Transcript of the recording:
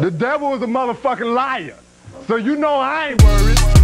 The devil is a motherfucking liar. So you know I ain't worried.